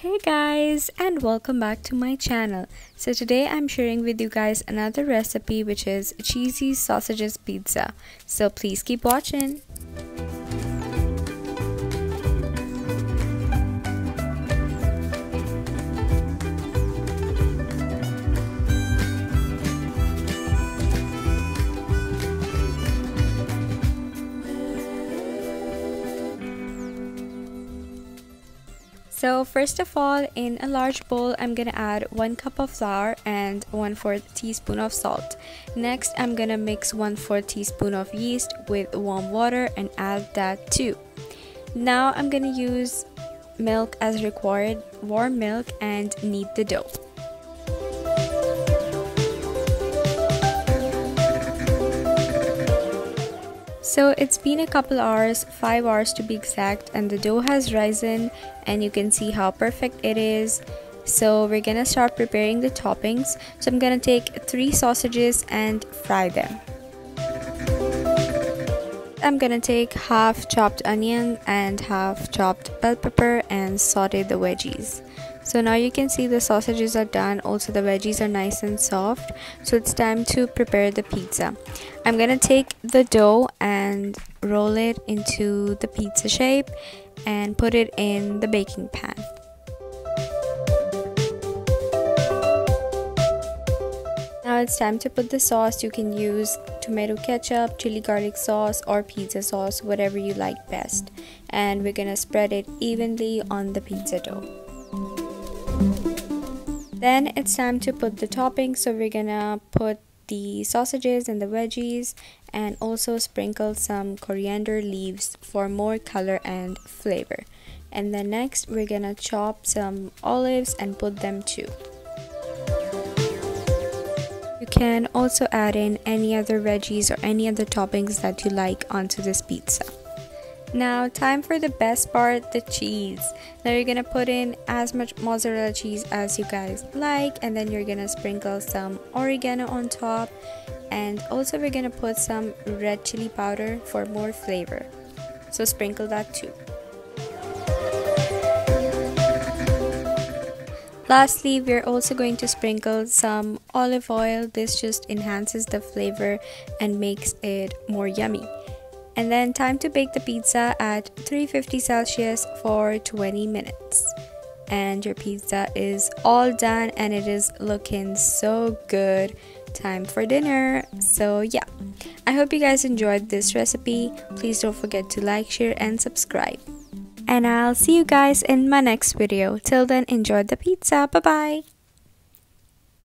Hey guys and welcome back to my channel. So today I'm sharing with you guys another recipe which is cheesy sausages pizza. So please keep watching. So first of all, in a large bowl, I'm gonna add 1 cup of flour and 1 4th teaspoon of salt. Next, I'm gonna mix 1 4th teaspoon of yeast with warm water and add that too. Now I'm gonna use milk as required, warm milk and knead the dough. So it's been a couple hours, 5 hours to be exact, and the dough has risen and you can see how perfect it is. So we're gonna start preparing the toppings. So I'm gonna take 3 sausages and fry them. I'm gonna take half chopped onion and half chopped bell pepper and saute the veggies. So now you can see the sausages are done also the veggies are nice and soft so it's time to prepare the pizza. I'm gonna take the dough and roll it into the pizza shape and put it in the baking pan. Now it's time to put the sauce. You can use tomato ketchup, chili garlic sauce, or pizza sauce, whatever you like best. And we're gonna spread it evenly on the pizza dough. Then it's time to put the toppings. So we're gonna put the sausages and the veggies and also sprinkle some coriander leaves for more color and flavor. And then next we're gonna chop some olives and put them too. Can also add in any other veggies or any other toppings that you like onto this pizza. Now, time for the best part the cheese. Now, you're gonna put in as much mozzarella cheese as you guys like, and then you're gonna sprinkle some oregano on top, and also, we're gonna put some red chili powder for more flavor. So, sprinkle that too. Lastly, we're also going to sprinkle some olive oil. This just enhances the flavor and makes it more yummy and then time to bake the pizza at 350 Celsius for 20 minutes. And your pizza is all done and it is looking so good. Time for dinner. So, yeah, I hope you guys enjoyed this recipe. Please don't forget to like, share, and subscribe. And I'll see you guys in my next video. Till then, enjoy the pizza. Bye bye.